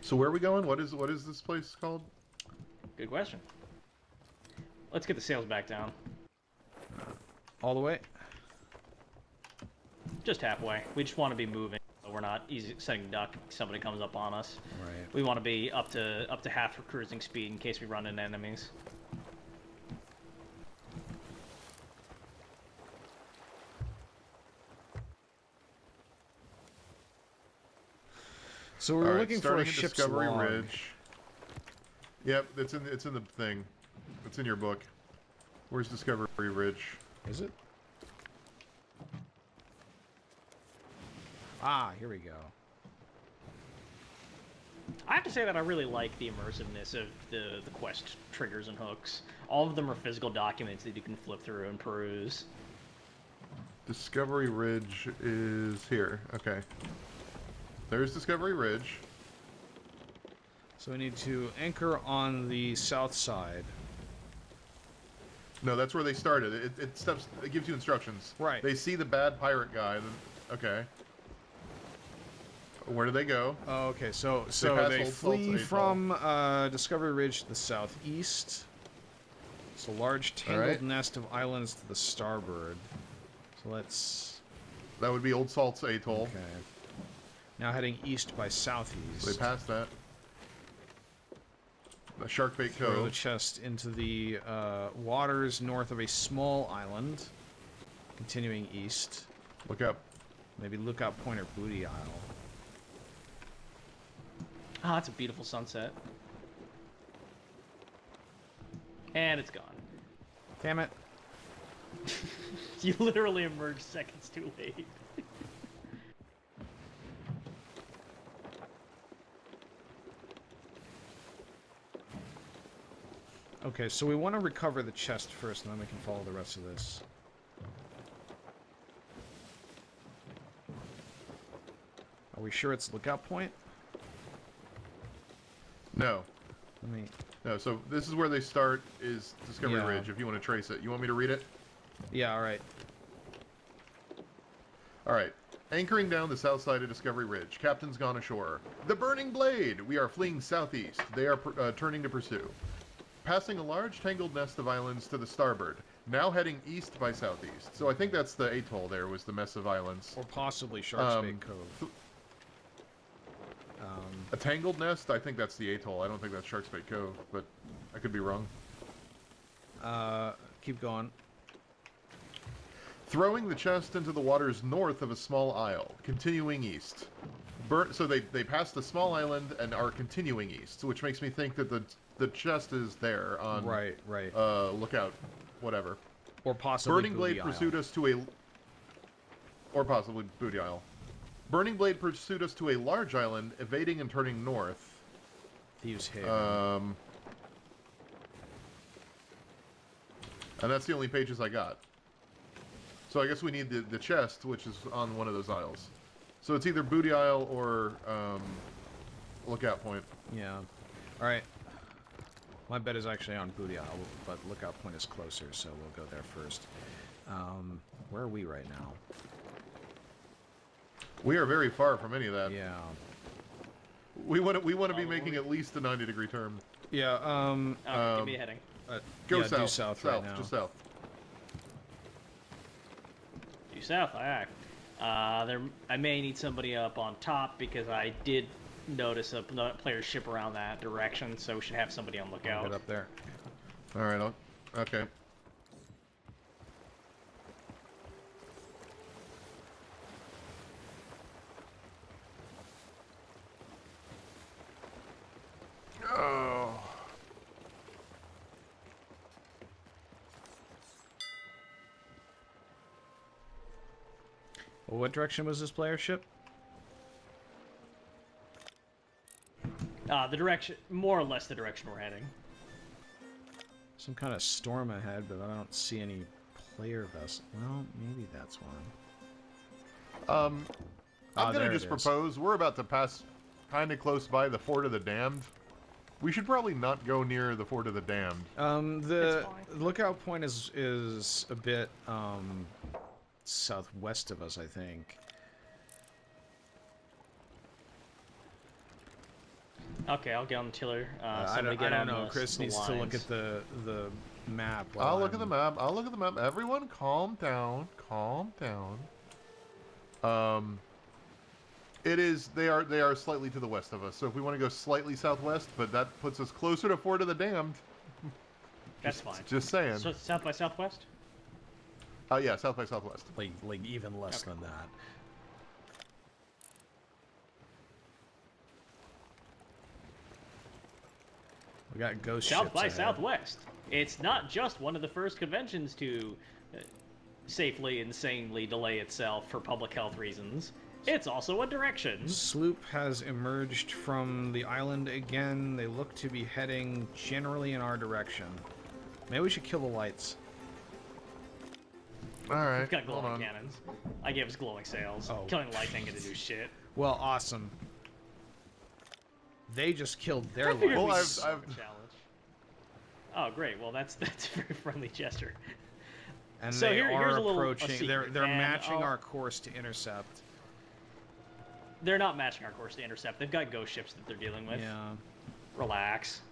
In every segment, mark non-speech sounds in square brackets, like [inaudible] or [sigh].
So where are we going? What is what is this place called? Good question. Let's get the sails back down. All the way? Just halfway. We just want to be moving. So we're not easy setting duck. Somebody comes up on us. Right. We want to be up to up to half for cruising speed in case we run into enemies. So we're All right, looking for a ship's Discovery log. Ridge. Yep, it's in it's in the thing. It's in your book. Where's Discovery Ridge? Is it? Ah, here we go. I have to say that I really like the immersiveness of the the quest triggers and hooks. All of them are physical documents that you can flip through and peruse. Discovery Ridge is here. Okay. There's Discovery Ridge. So we need to anchor on the south side. No, that's where they started. It, it steps. It gives you instructions. Right. They see the bad pirate guy. Then, okay. Where do they go? Oh, okay, so so they flee from uh, Discovery Ridge to the southeast. It's a large tangled right. nest of islands to the starboard. So let's That would be Old Salt's Atoll. okay. Now heading east by southeast. They passed that. The Sharkbait Throw the chest into the uh, waters north of a small island. Continuing east. Look up. Maybe Lookout Point or Booty Isle. Ah, it's a beautiful sunset. And it's gone. Damn it. [laughs] You literally emerged seconds too late. Okay, so we want to recover the chest first, and then we can follow the rest of this. Are we sure it's Lookout Point? No. Let me... No, so this is where they start is Discovery Yeah. Ridge, if you want to trace it. You want me to read it? Yeah, alright. Alright. Anchoring down the south side of Discovery Ridge, captain's gone ashore. The Burning Blade! We are fleeing southeast. They are uh, turning to pursue. Passing a large tangled nest of islands to the starboard. Now heading east by southeast. So I think that's the atoll there, was the mess of islands. Or possibly Shark's Um, Bay Cove. Um, A tangled nest? I think that's the atoll. I don't think that's Shark's Bay Cove, but I could be wrong. uh, keep going. Throwing the chest into the waters north of a small isle, continuing east. Bur- so they, they passed the small island and are continuing east, which makes me think that the the chest is there on Right, right. uh lookout, whatever. or possibly Burning Booty Blade Isle. pursued us to a or possibly Booty Isle. Burning Blade pursued us to a large island, evading and turning north. Thieves Haven. Um, and that's the only pages I got. So I guess we need the, the chest, which is on one of those isles. So it's either Booty Isle or um, Lookout Point. yeah. Alright. My bet is actually on Booty Isle, but Lookout Point is closer, so we'll go there first. Um, where are we right now? We are very far from any of that. Yeah. We want to we want to be Probably. making at least a 90 degree turn. Yeah, um... Oh, give me a heading. Uh, Go yeah, south. due south, right now. just south. Due south, alright. Uh, there, I may need somebody up on top because I did notice a pl- player's ship around that direction, so we should have somebody on Get lookout. up there. All right. I'll, okay. What direction was this player ship? Uh, the direction, more or less the direction we're heading. Some kind of storm ahead, but I don't see any player vessel. Well, maybe that's one. Um, I'm Ah, gonna just propose. We're about to pass kind of close by the Fort of the Damned. We should probably not go near the Fort of the Damned. Um, the lookout point is is a bit um southwest of us, I think. Okay, I'll get on the tiller. Uh, Uh, I somebody don't, I get don't on know. the- Chris the needs to look lines. at the the map. while I'll look at the map. I'll look at the map. Everyone, calm down. Calm down. Um, it is. They are. They are slightly to the west of us. So if we want to go slightly southwest, but that puts us closer to Fort of the Damned. That's [laughs] fine. Just saying. So south by southwest. Uh, yeah, south by southwest. Like like even less Okay. than that. We got ghost South ships by ahead. Southwest. It's not just one of the first conventions to uh, safely, insanely delay itself for public health reasons. It's also a direction. Sloop has emerged from the island again. They look to be heading generally in our direction. Maybe we should kill the lights. All right. We've got hold glowing on. cannons. I gave us glowing sails. Oh. Killing lights ain't gonna do shit. Well, awesome. They just killed their I lights. Well, I've- I've- challenge. Oh, great. Well, that's [laughs] that's a very friendly gesture. and so they here- are here's a little- a approaching. they're they're and matching I'll- our course to intercept. They're not matching our course to intercept. They've got ghost ships that they're dealing with. Yeah. Relax.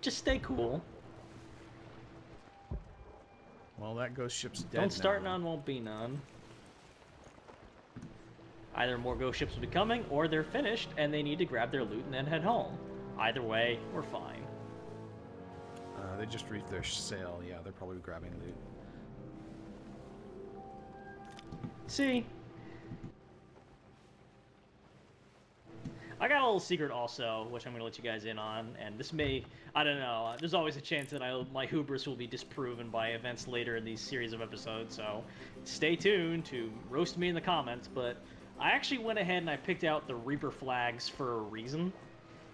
Just stay cool. Well, that ghost ship's dead Don't start now. none, won't be none. Either more ghost ships will be coming, or they're finished and they need to grab their loot and then head home. Either way, we're fine. Uh, they just reached their sail. Yeah, they're probably grabbing loot. See? I got a little secret also, which I'm going to let you guys in on, and this may, I don't know, there's always a chance that I, my hubris will be disproven by events later in these series of episodes, so stay tuned to roast me in the comments, but I actually went ahead and I picked out the Reaper flags for a reason.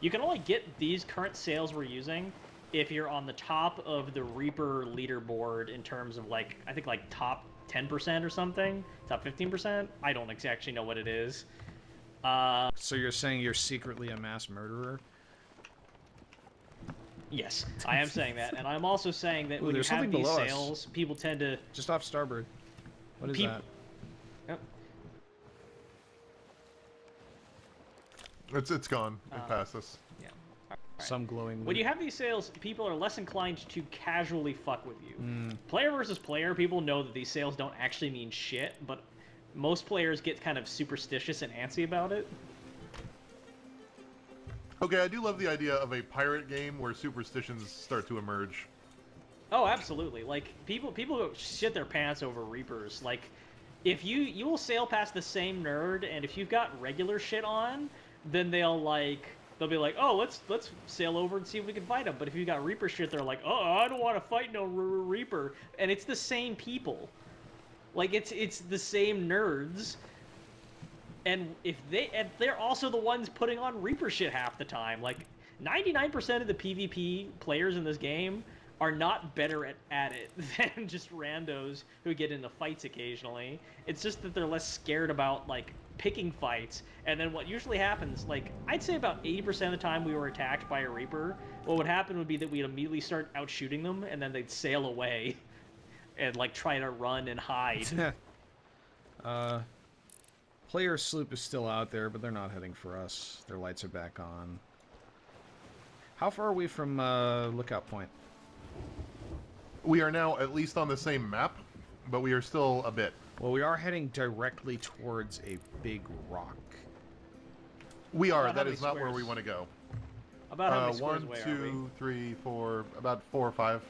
You can only get these current sails we're using if you're on the top of the Reaper leaderboard in terms of like, I think like top 10% or something, top 15%. I don't actually know what it is. Uh, So you're saying you're secretly a mass murderer? yes, I am saying that, and I'm also saying that Ooh, when you have these below us. sails, people tend to. Just off starboard. What is Peop- that? Yep. It's it's gone. It Uh, passed us. Yeah. Alright. Some glowing. When you have these sails, people are less inclined to casually fuck with you. Mm, Player versus player, people know that these sails don't actually mean shit, but most players get kind of superstitious and antsy about it. Okay, I do love the idea of a pirate game where superstitions start to emerge. Oh, absolutely. Like people people shit their pants over reapers. Like if you you will sail past the same nerd and if you've got regular shit on, then they'll like they'll be like, "Oh, let's let's sail over and see if we can fight them." But if you got reaper shit, they're like, "Oh, I don't want to fight no reaper." And it's the same people. Like it's it's the same nerds. And if they and they're also the ones putting on Reaper shit half the time. Like 99% of the PvP players in this game are not better at, at it [laughs] than just randos who get into fights occasionally. It's just that they're less scared about like picking fights. And then what usually happens, like I'd say about 80% of the time we were attacked by a Reaper, what would happen would be that we'd immediately start out shooting them and then they'd sail away [laughs] and like trying to run and hide. [laughs] uh, player sloop is still out there, but they're not heading for us. Their lights are back on. How far are we from uh, lookout point? We are now at least on the same map, but we are still a bit. Well, we are heading directly towards a big rock. We are. About how That many is not where we want to go. About how Uh, many squares one, away are we? two, three, four, about four or five.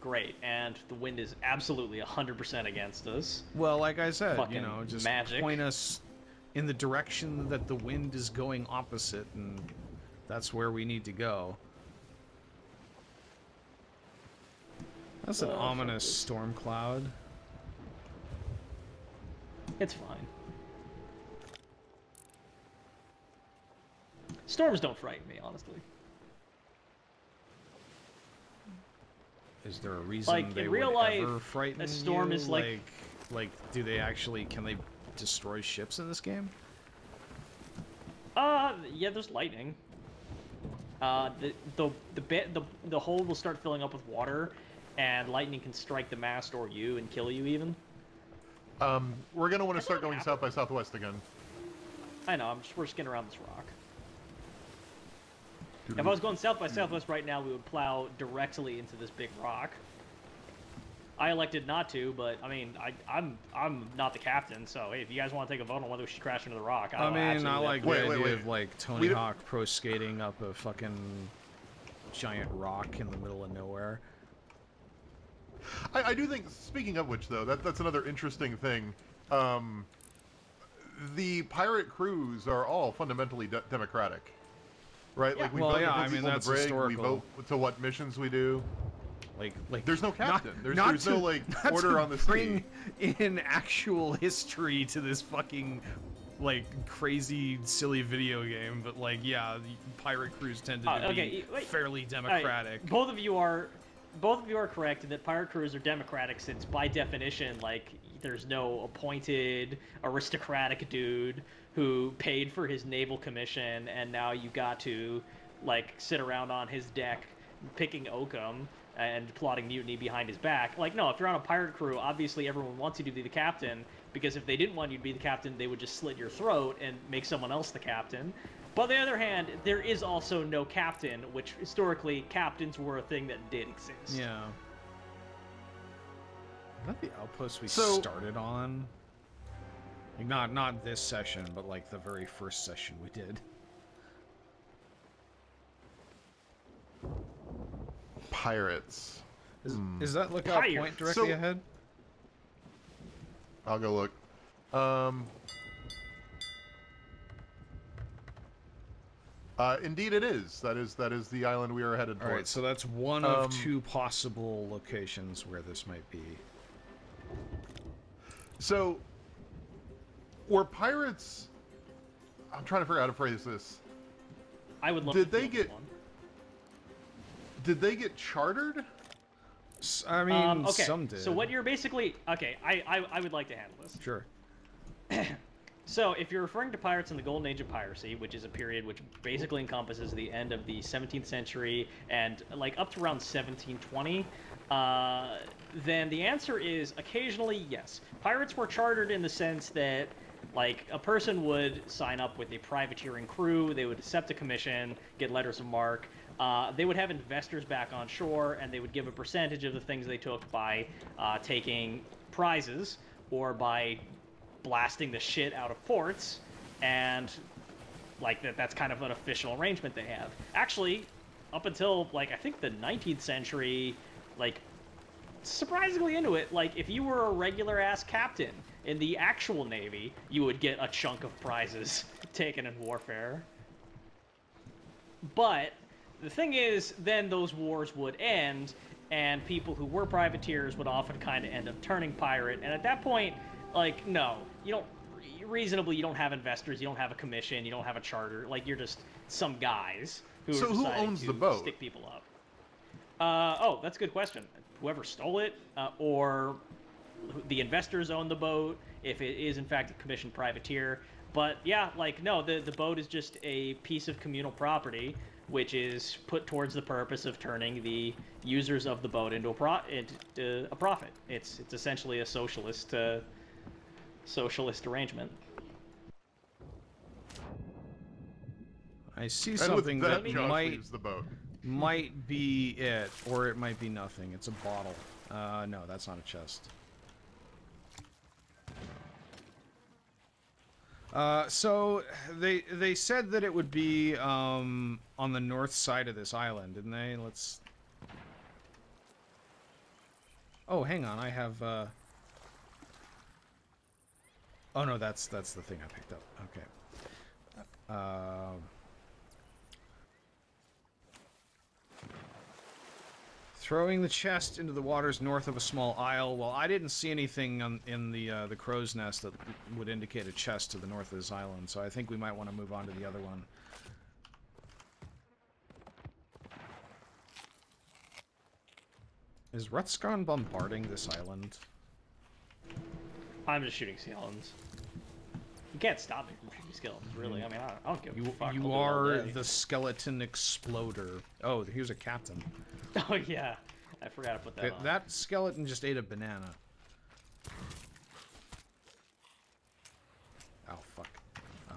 Great, and the wind is absolutely 100% against us. Well, like I said, you know, just magic. point us in the direction that the wind is going opposite, and that's where we need to go. That's an Uh, ominous focus. storm cloud. It's fine. Storms don't frighten me, honestly. Is there a reason Like, they in real would life, ever frighten a storm you? is like- like, like, do they actually can they destroy ships in this game? Uh, yeah, there's lightning. Uh, the the the bit the the hole will start filling up with water, and lightning can strike the mast or you and kill you even. Um, we're gonna want to start going happened. south by southwest again. I know. I'm just we're just getting around this rock. If I was going south by southwest right now, we would plow directly into this big rock. I elected not to, but I mean, I, I'm I'm not the captain, so hey, if you guys want to take a vote on whether we should crash into the rock, I I'll mean, I absolutely like Wait, the wait, idea wait. of like Tony We don't- Hawk pro skating up a fucking giant rock in the middle of nowhere. I, I do think. Speaking of which, though, that that's another interesting thing. Um, the pirate crews are all fundamentally de- democratic, right? Yeah. Like we Well, vote to yeah, I mean, that's brig, historical. We vote to what missions we do. Like, like There's no not- captain. There's- not there's no, like, [laughs] not order to on the sea. bring in actual history to this fucking like crazy silly video game, but like, yeah, the pirate crews tended Uh, to okay, be wait. fairly All right, democratic. Both of you are, both of you are correct that pirate crews are democratic, since by definition, like there's no appointed aristocratic dude who paid for his naval commission, and now you got to like sit around on his deck picking oakum and plotting mutiny behind his back. Like, no, if you're on a pirate crew, obviously everyone wants you to be the captain because if they didn't want you to be the captain, they would just slit your throat and make someone else the captain. But on the other hand, there is also no captain, which historically captains were a thing that did exist. Yeah. Is that the outpost we So- started on? Like not not this session, but like the very first session we did. Pirates. Is, Hmm. is that lookout Pirate. point directly So- ahead? I'll go look. Um. Uh, indeed, it is. That is that is the island we are headed All right, towards. so that's one of Um, two possible locations where this might be. So, were pirates? I'm trying to figure out how to phrase this. I would love Did to they get- one. Did they get chartered? I mean, Um, okay, some did. so what you're basically okay. I, I I would like to handle this. Sure. [clears throat] So, if you're referring to pirates in the Golden Age of piracy, which is a period which basically encompasses the end of the 17th century and like up to around 1720, uh, then the answer is occasionally yes. Pirates were chartered in the sense that like a person would sign up with a privateering crew, they would accept a commission, get letters of marque. Uh, they would have investors back on shore, and they would give a percentage of the things they took by uh, taking prizes or by blasting the shit out of ports and like that that's kind of an official arrangement they have actually up until like i think the 19th century like surprisingly into it like if you were a regular ass captain in the actual navy you would get a chunk of prizes [laughs] taken in warfare. But the thing is then those wars would end and people who were privateers would often kind of end up turning pirate. And at that point like no you don't reasonably you don't have investors you don't have a commission you don't have a charter. Like you're just some guys who So who owns to the boat? stick people up. Uh, oh that's a good question. Whoever stole it uh, or the investors own the boat if it is in fact a commissioned privateer but yeah like no the, the boat is just a piece of communal property which is put towards the purpose of turning the users of the boat into a pro- into a profit it's it's essentially a socialist uh, socialist arrangement I see And something with that, that, Josh might leaves the boat. might be it, or it might be nothing. It's a bottle. Uh, no, that's not a chest. Uh, so they they said that it would be um, on the north side of this island, didn't they? Let's. Oh, hang on. I have. Uh... Oh no, that's that's the thing I picked up. Okay. Uh, Throwing the chest into the waters north of a small isle. Well, I didn't see anything on, in the uh, the crow's nest that would indicate a chest to the north of this island, so I think we might want to move on to the other one. Is Rutskarn bombarding this island? i'm just shooting skeletons you can't stop me from shooting skeletons, really. Mm. I mean, I don't, give you, a fuck. You are the skeleton exploder. Oh, here's a captain. [laughs] Oh, yeah. I forgot to put that it, on. That skeleton just ate a banana. Oh, fuck. Uh...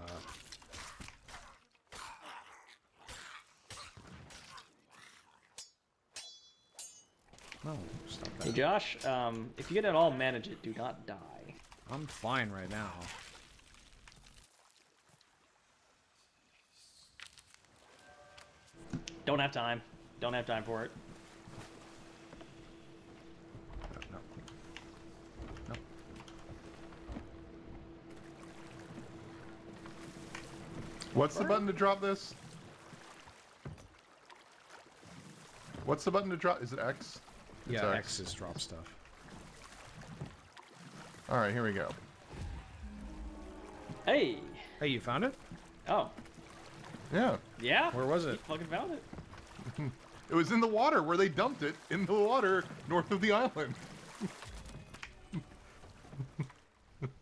No, stop that. Hey, Josh, um, if you get it all, manage it. Do not die. I'm fine right now. Don't have time. Don't have time for it. No, no. What's the button to drop this? What's the button to drop? Is it X? It's Yeah, X is drop stuff. All right, here we go. Hey. Hey, you found it? Oh. Yeah, Yeah. Where was You it? fucking found it. [laughs] it was in the water where they dumped it in the water north of the island. [laughs]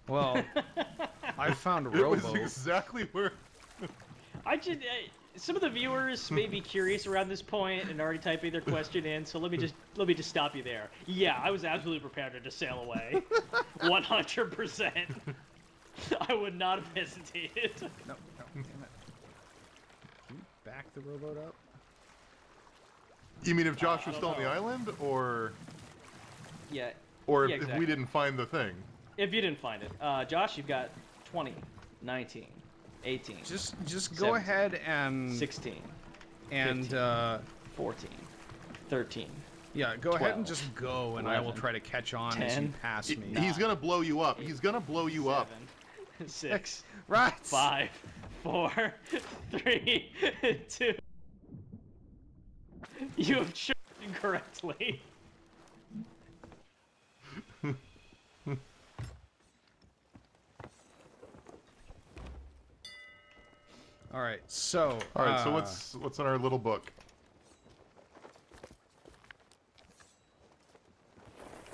Well, I found [laughs] It was exactly where. I just uh, some of the viewers may be curious around this point and already typing their question in. So let me just let me just stop you there. Yeah, I was absolutely prepared to just sail away. One hundred percent. I would not have hesitated. No, no, damn it. Can you the rowboat up? You mean if Josh I was don't still on the island, or Yeah. or Yeah, if, if we didn't find the thing? If you didn't find it, uh, Josh, you've got 20, 19, 18, Just, just go ahead and 16, and 15. uh, 14, 13. yeah, go ahead and just go, and I will try to catch on as you pass He- me. He's gonna blow you up. eight, He's gonna blow you up. [laughs] Six, Right. five, four, [laughs] three, [laughs] two. You have chosen incorrectly. [laughs] All right. So. All right, so uh, what's what's in our little book?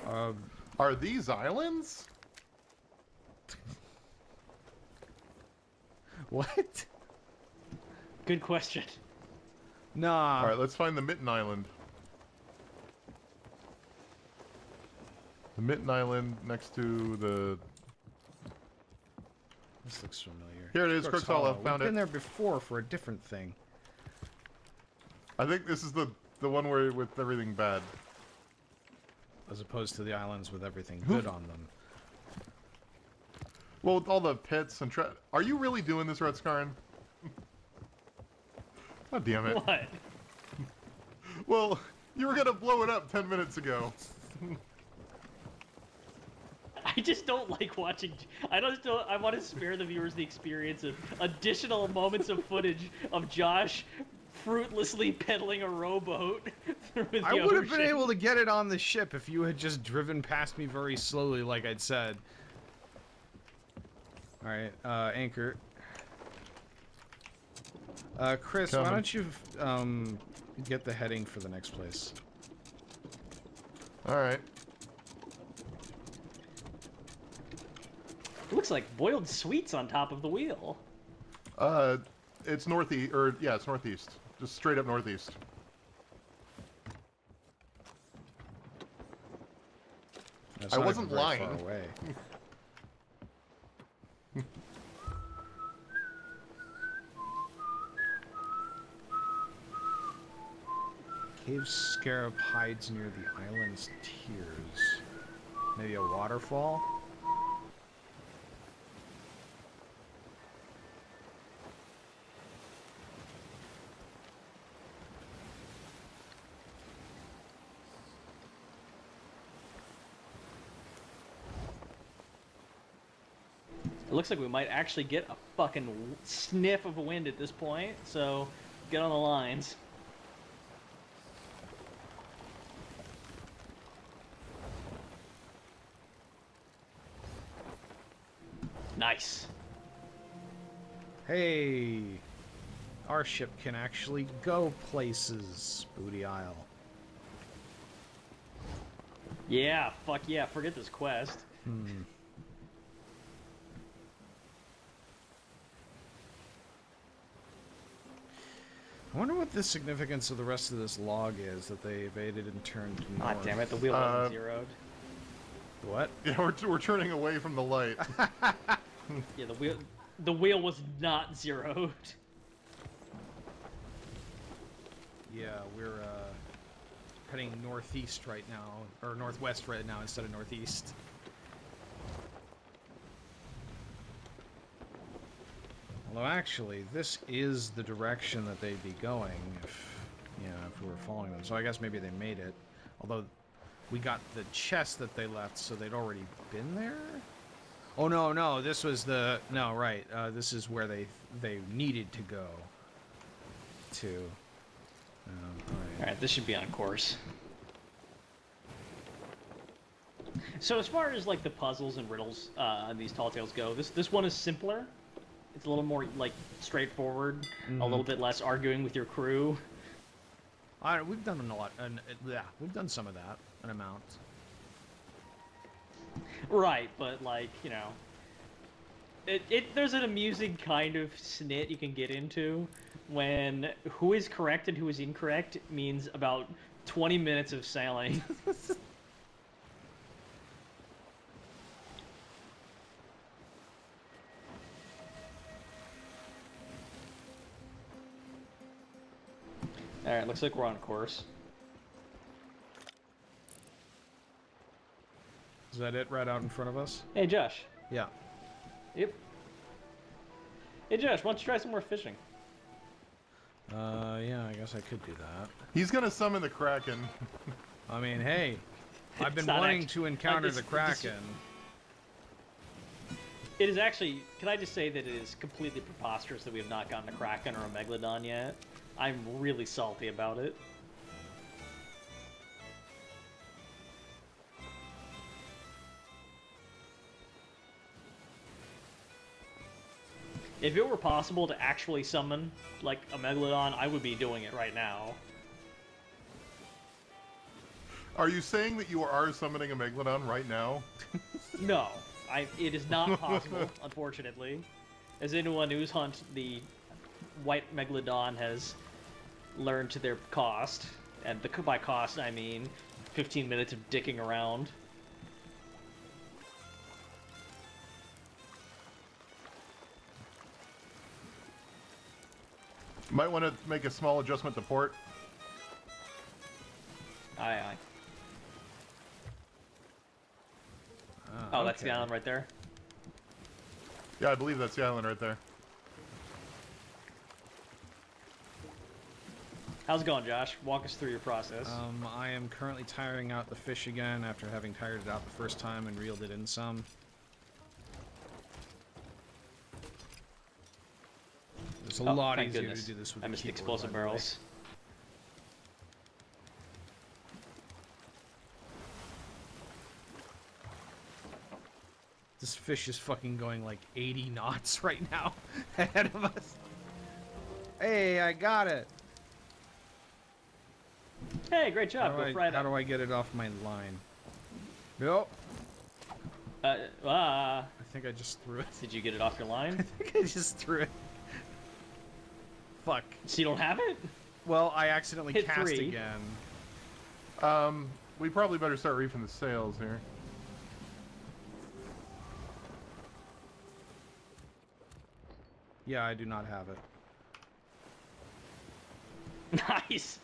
Uh, Are these islands? [laughs] what? Good question. Nah. All right, let's find the Mitten Island. The Mitten Island next to the. This looks familiar. Here it is, Crooks Hollow, found We've it. been there before for a different thing. I think this is the the one where with everything bad. as opposed to the islands with everything good on them. Well, with all the pits and tra- Are you really doing this, Rutskarn? [laughs] God damn it. What? [laughs] Well, you were gonna blow it up ten minutes ago. [laughs] I just don't like watching. I don't. Don't, I want to spare the viewers the experience of additional moments of footage of Josh fruitlessly pedaling a rowboat through the I would have been able to get it on the ship if you had just driven past me very slowly, like I'd said. All right, uh, anchor. Uh, Chris, why don't you um, get the heading for the next place? All right. Looks like boiled sweets on top of the wheel. Uh, it's northeast, or yeah, it's northeast. Just straight up northeast. That's I wasn't even very far lying. [laughs] Cave scarab hides near the island's tears. Maybe a waterfall? It looks like we might actually get a fucking sniff of wind at this point. So get on the lines. Nice. Hey! Our ship can actually go places, Booty Isle. Yeah, fuck yeah, forget this quest. Hmm. I wonder what the significance of the rest of this log is that they evaded and turned north. God damn it, the wheel Uh, wasn't zeroed. What? [laughs] Yeah, we're, we're turning away from the light. [laughs] Yeah, the wheel the wheel was not zeroed. Yeah, we're uh heading northeast right now, or northwest right now instead of northeast. Although actually, this is the direction that they'd be going if, you know, if we were following them. So I guess maybe they made it. Although we got the chest that they left, so they'd already been there. Oh no, no, this was the no right. Uh, this is where they they needed to go. To. Um, all right. All right, this should be on course. So as far as like the puzzles and riddles uh, on these tall tales go, this this one is simpler. It's a little more like straightforward, a Mhm. little bit less arguing with your crew. I, we've done a lot, and uh, yeah, we've done some of that, an amount. Right, but like you know, it, it there's an amusing kind of snit you can get into when who is correct and who is incorrect means about 20 minutes of sailing. [laughs] All right, looks like we're on course. Is that it, right out in front of us? Hey, Josh. Yeah. Yep. Hey, Josh, why don't you try some more fishing? Uh, yeah, I guess I could do that. He's gonna summon the Kraken. [laughs] I mean, hey, [laughs] I've been wanting act- to encounter this- the this- Kraken. It is actually. Can I just say that it is completely preposterous that we have not gotten a Kraken or a Megalodon yet? I'm really salty about it. If it were possible to actually summon, like, a Megalodon, I would be doing it right now. Are you saying that you are summoning a Megalodon right now? [laughs] No, I, it is not [laughs] possible, unfortunately. As anyone who's hunt the white megalodon has learned to their cost, and the, by cost I mean 15 minutes of dicking around. Might want to make a small adjustment to port. Aye, aye. Ah, Oh, that's the island right there. Yeah, I believe that's the island right there. How's it going, Josh? Walk us through your process. Um, I am currently tiring out the fish again after having tired it out the first time and reeled it in some. It's a Oh, lot easier goodness. to do this with I missed explosive by the way. barrels. This fish is fucking going like 80 knots [laughs] right now ahead of us. Hey, I got it. Hey, great How job. do, I, how do I get it off my line? Nope. Uh, ah, I think I just threw it. did you get it off your line? [laughs] I think I just threw it. Fuck. so you don't have it? Well, I accidentally Hit cast three. again. Um, we probably better start reefing the sails here. Yeah, I do not have it. [laughs] Nice.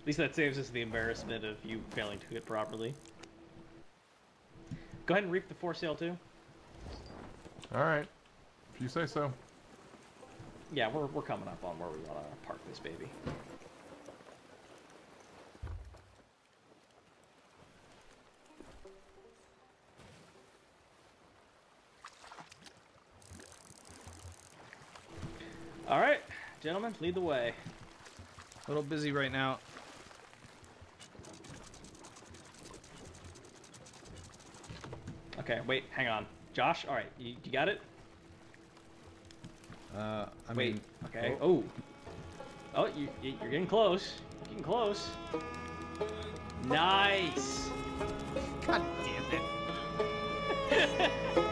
At least that saves us the embarrassment of you failing to hit properly. Go ahead and reap the foresail too. All right, if you say so. Yeah, we're, we're coming up on where we want to park this baby. All right, gentlemen, lead the way. A little busy right now. Okay, wait, hang on. Josh, all right, you, you got it? Uh, I Wait, mean, okay. Oh. Oh, you, you- you're getting close. You're getting close. Nice. God damn it. [laughs]